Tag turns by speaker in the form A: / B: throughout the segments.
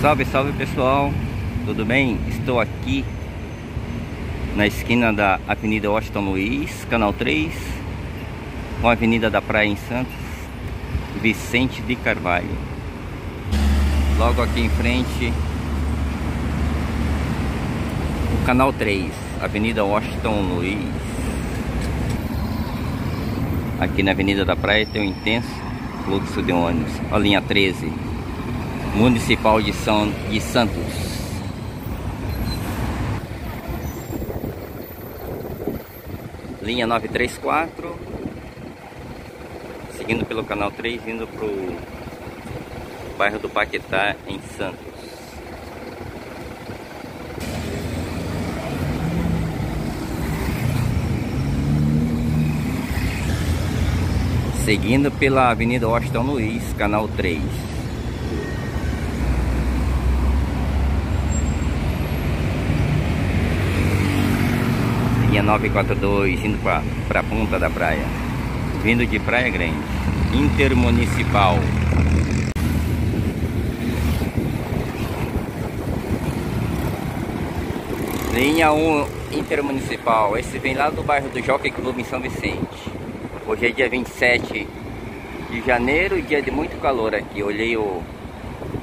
A: Salve, salve pessoal, tudo bem? Estou aqui na esquina da Avenida Washington Luiz, Canal 3 com a Avenida da Praia em Santos, Vicente de Carvalho. Logo aqui em frente, o Canal 3, Avenida Washington Luiz. Aqui na Avenida da Praia tem um intenso fluxo de ônibus. A linha 13, Municipal de, São, de Santos. Linha 934, seguindo pelo canal 3, indo para o bairro do Paquetá, em Santos. Seguindo pela Avenida Washington Luiz, canal 3. Linha 942, indo para a ponta da praia. Vindo de Praia Grande. Intermunicipal. Linha 1 Intermunicipal. Esse vem lá do bairro do Jockey Clube em São Vicente. Hoje é dia 27 de janeiro, dia de muito calor aqui. Olhei o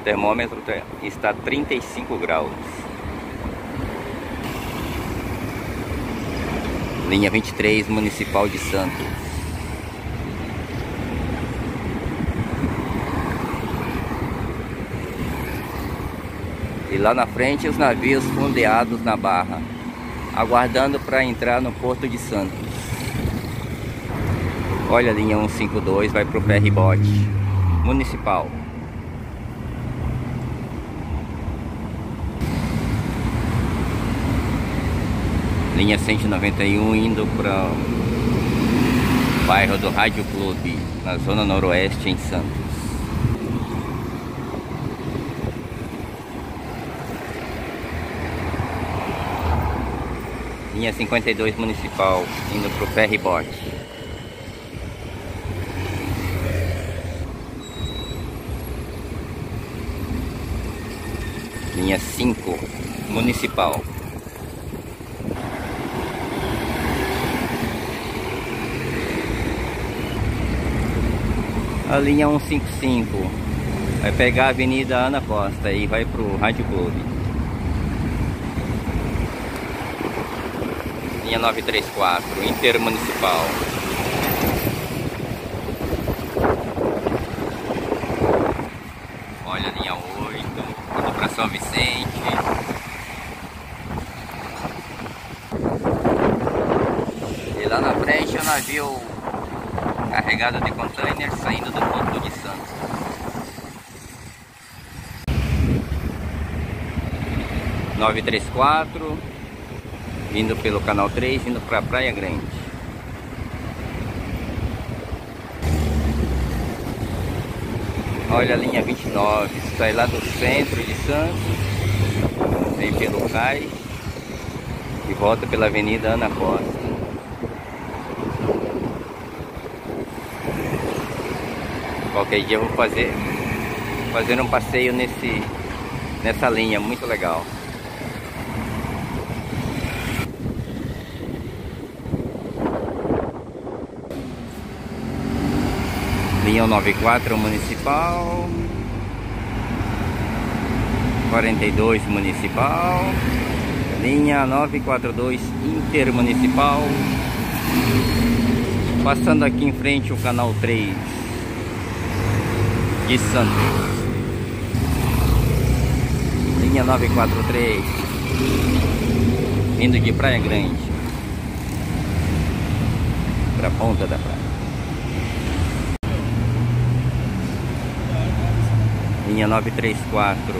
A: termômetro, está 35 graus. Linha 23, Municipal de Santos. E lá na frente os navios fundeados na barra, aguardando para entrar no Porto de Santos. Olha a linha 152, vai para o ferribote municipal. Linha 191 indo para o bairro do Rádio Clube, na zona noroeste em Santos. Linha 52 municipal indo para o ferribote. linha 5 municipal. A linha 155 vai pegar a Avenida Ana Costa e vai pro Rádio Clube. Linha 934 Intermunicipal. Olha a linha 8 indo para São Vicente. E lá na frente o navio carregado de containers saindo do Porto de Santos. Nove três quatro, vindo pelo canal 3, indo para Praia Grande. Olha a linha 29, sai lá do centro de Santos, vem pelo cais e volta pela Avenida Ana Costa. Qualquer dia eu vou fazer, fazer um passeio nesse, nessa linha, muito legal. Linha 94 municipal. 42 municipal. Linha 942 intermunicipal. Passando aqui em frente o canal 3 de Santos. Linha 943 indo de Praia Grande para a ponta da praia. linha 934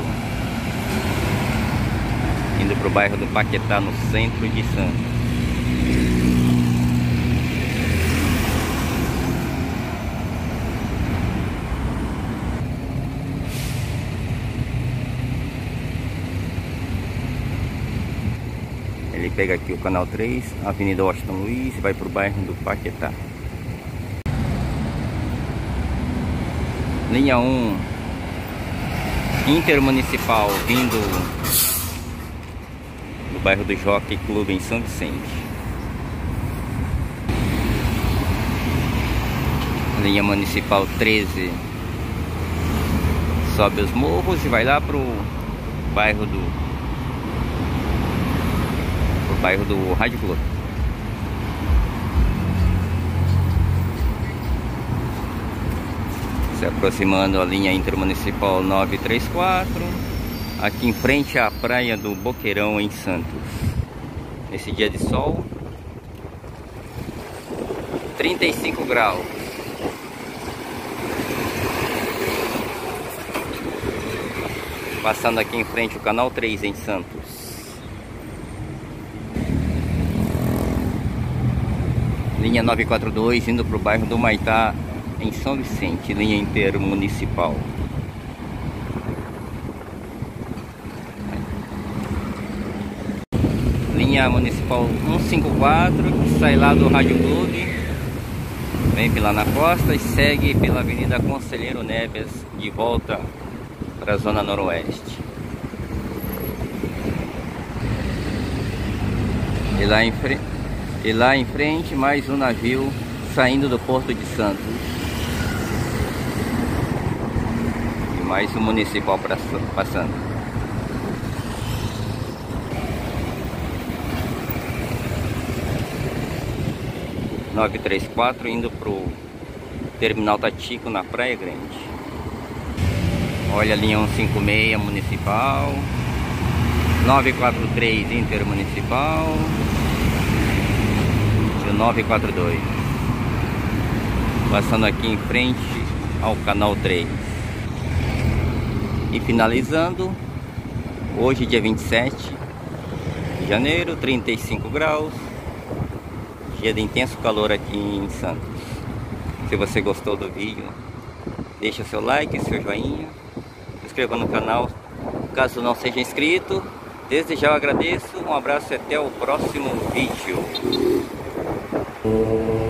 A: indo para o bairro do Paquetá no centro de Santos pega aqui o canal 3 Avenida Washington Luiz vai para o bairro do Paquetá linha 1 intermunicipal vindo do bairro do Jockey Clube em São Vicente. Linha Municipal 13 sobe os morros e vai lá pro bairro do bairro do Rádio Clube. Se aproximando a linha intermunicipal 934 Aqui em frente à praia do Boqueirão em Santos. Nesse dia de sol 35 graus. Passando aqui em frente o canal 3 em Santos Linha 942 indo para o bairro do Maitá em São Vicente, linha intermunicipal. Linha municipal 154, que sai lá do Rádio Clube, vem pela na costa e segue pela Avenida Conselheiro Neves de volta para a zona noroeste. E lá em frente, e lá em frente mais um navio saindo do Porto de Santos. mais o municipal passando. Nove três quatro indo pro terminal Tatico na Praia Grande. Olha a linha 156 municipal. 943 intermunicipal. E o 942. Passando aqui em frente ao canal 3. E finalizando, hoje dia 27 de janeiro, 35 graus, dia de intenso calor aqui em Santos. Se você gostou do vídeo, deixa seu like, seu joinha, se inscreva no canal caso não seja inscrito. Desde já eu agradeço, um abraço e até o próximo vídeo. Thank you.